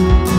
you